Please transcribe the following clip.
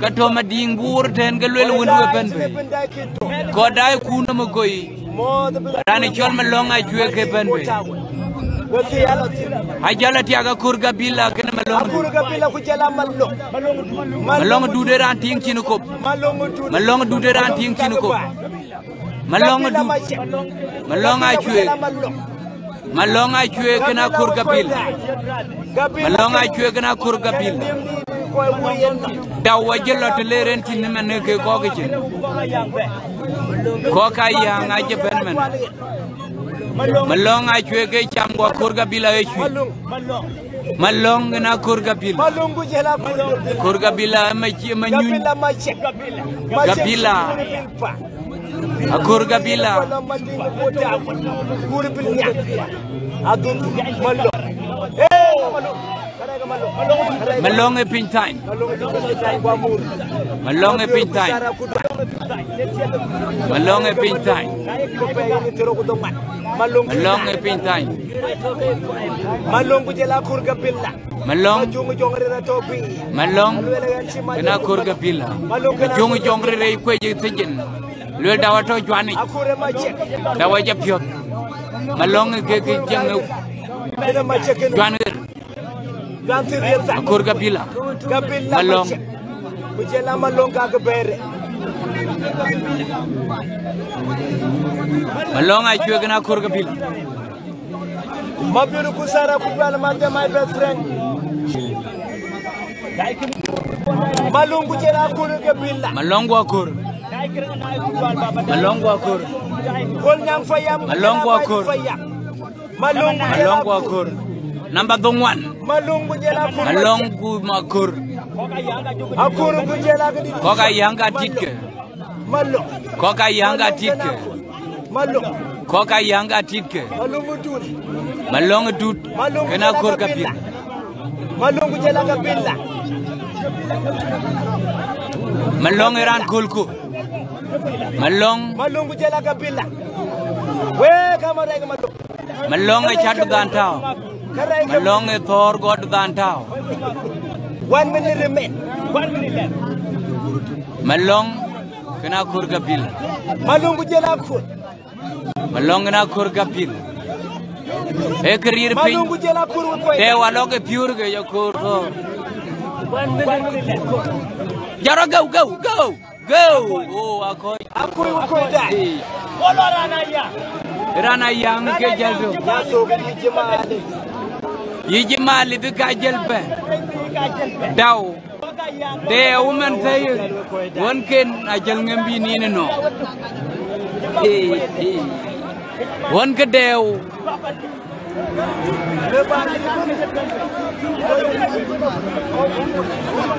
ka to ma ding bur ten ga lwel wun we ben. Be ko dai ku na mo goyi rani chol ma longa ke ben. Be ha jala ti aga kur ga bila ken ma longa Akuru gabila kujala mallo. ma longa du de ran ting chinu ko Malongo tu. ma longa du de ran ting chinu ko ma longa du ma longa chwe ma longa chwe kana kur ga bila. Ma longa chwe kana kur ga bila da waje lot leren tin men ke ko ke chin ko ka ya nga je ben men malong a chwe ke cham go kur ga bila e chwi malong na kur ga bila Malongo jela kuru. kur ga bila ma chi ma kur ga bila mallo. Eh mallo. Karaga mallo. Karaga malong Malong pin time. Malonge pin time. Malonge pin time. Malonge pin time. Malong kujela kurga pilla. Malong Malong kana kurga pilla. Kajungu jongre rei kwe jitijin. Lwe dawa to jwani. Dawa japiot. Malong e ke ke jengu. Jwani. E Akor Kabila. Malong. Kujela malong kagbere. Malong ay chwe na Akor Kabila. Mabiru kusara kubal mate my best friend. Malong kujela Akor Kabila. Malong Akor. Malong Akor. Kol nyang fayam. Malong Akor. Malong Akor. Number one Malung kujela kuru. malong ku ma kur Akuru kujela gadi. ko ka yanga titke Malung. ko ka yanga titke Malung. ko ka yanga titke Malung dut Malung kana kujela kur bila Malung kujela gabila. malong ran kulku malong Malung kujela gabila. We kamara malung. malong e chatu dan Along the Thor God Dantao. One minute remain. One minute left. Malong kana kurga pil. Malong bujela kur. Malong kana kurga pil. Ekrir pin. Malong bujela kur. Te walong pure ke yo kur. One minute left. Jaro go go go. Go! Oh, Akoi. Akoi, Akoi, Dad. ya. Ranaya. Ranaya, I'm going to get you. يجي مالي ذكا جلبه داو دي ومن تيل ونكن أجل نبي نينو ونك داو Lepas